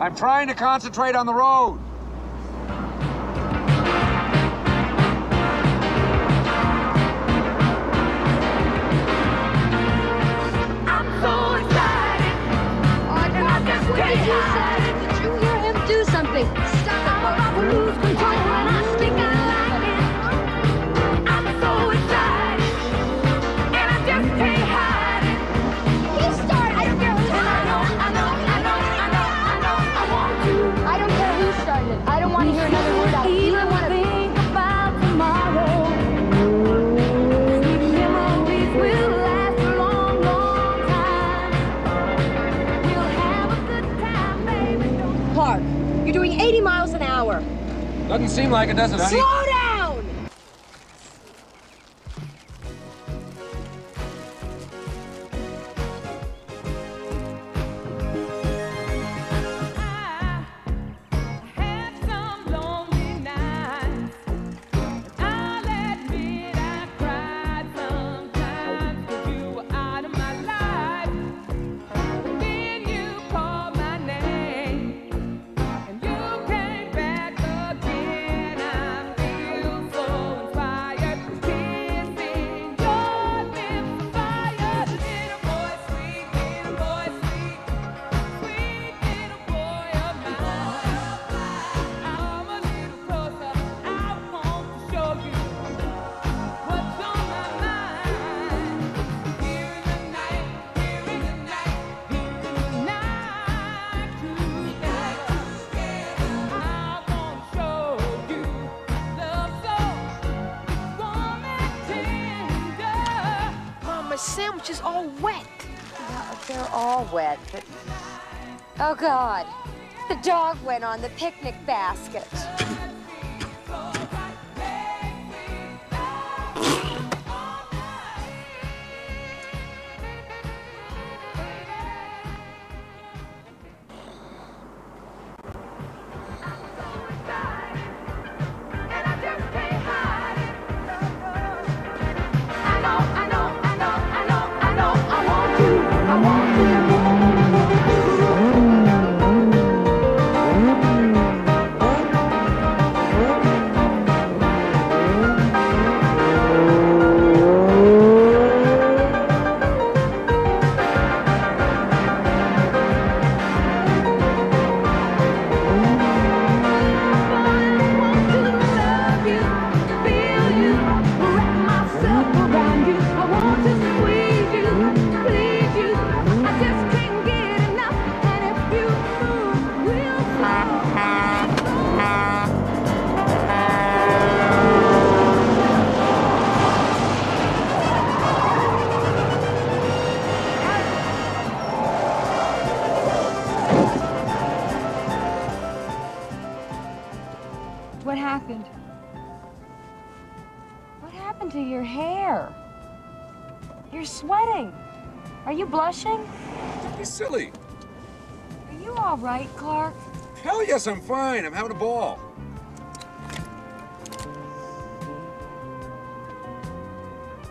I'm trying to concentrate on the road. Care who started it. I don't want to hear another word out of either one of you. think about tomorrow. Sweet memories will last a long, long time. We'll have a good time, baby. Don't Clark, you're doing 80 miles an hour. Doesn't seem like it, does it, honey? Slow down! Sandwich is all wet. They're all wet, but... Oh, God. The dog went on the picnic basket. happened? What happened to your hair? You're sweating. Are you blushing? Don't be silly. Are you all right, Clark? Hell yes, I'm fine. I'm having a ball.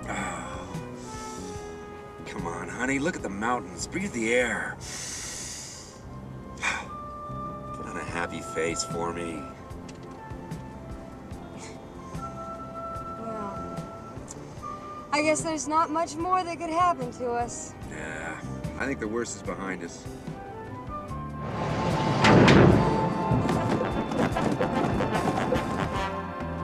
Oh. Come on, honey. Look at the mountains. Breathe the air. Put on a happy face for me. I guess there's not much more that could happen to us. Nah, I think the worst is behind us.